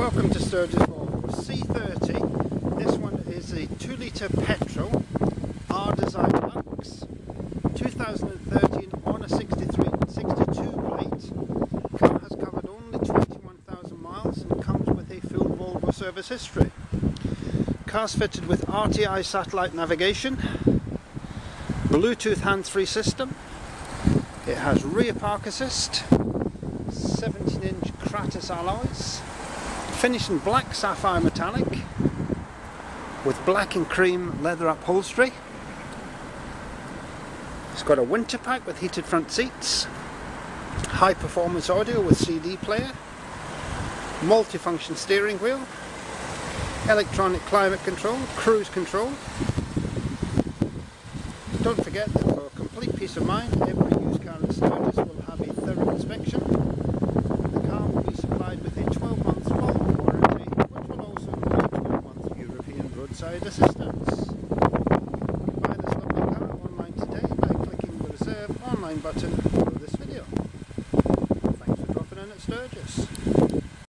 Welcome to Sturgess Volvo C30. This one is a 2 litre petrol R Design Lux 2013 on a 63, 62 plate. Car has covered only 21,000 miles and comes with a full Volvo service history. Car's fitted with RTI satellite navigation, Bluetooth hands-free system. It has rear park assist, 17 inch Kratos alloys, finished in black sapphire metallic with black and cream leather upholstery. It's got a winter pack with heated front seats, high performance audio with CD player, multifunction steering wheel, electronic climate control, cruise control. Don't forget that for complete peace of mind, every used car in Sturgess will have a Roadside assistance. You can buy this lovely car online today by clicking the reserve online button below this video. Thanks for dropping in at Sturgess.